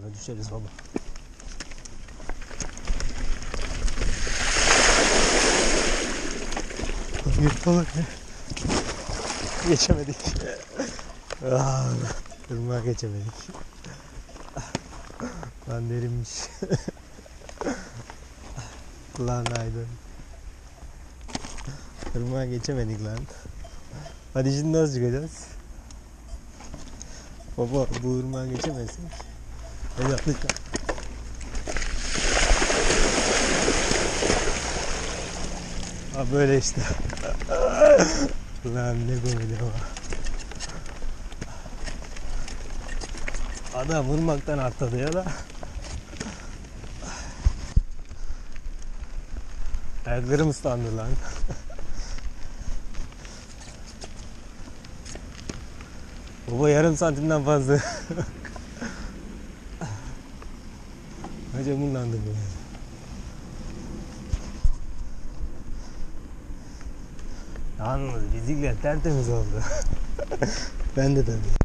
Sonra düşeriz baba. Balık ya. Geçemedik. Ah, Irmağa geçemedik. Lan derinmiş. lan aydın. Irmağa geçemedik lan. Hadi şimdi nasıl çıkacağız? Baba bu ırmağa geçemezsin. Atlayacağım. Ha böyle işte. Lan ne komedi ama. Adam vurmaktan atladı ya da. Ayaklarım ıslandı lan. Baba yarım santimden fazla. Bunlandı bu. Yalnız bizimkiler tertemiz oldu. ben de tabii.